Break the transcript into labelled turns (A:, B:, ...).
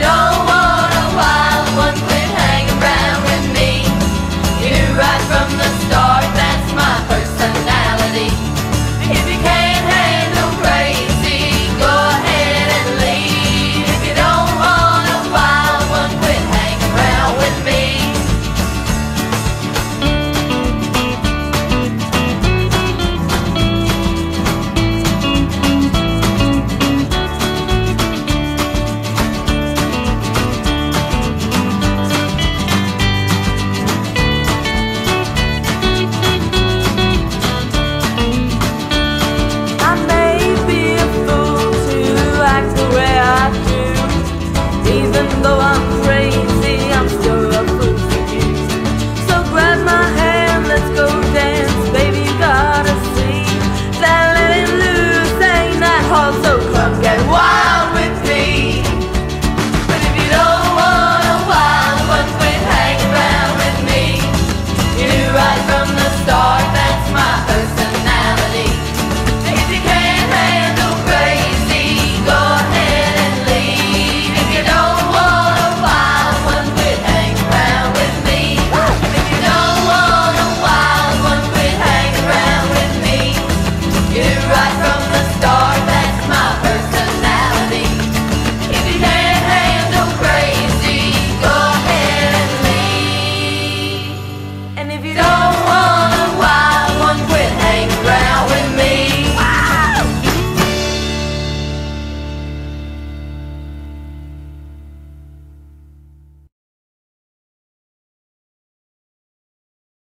A: don't want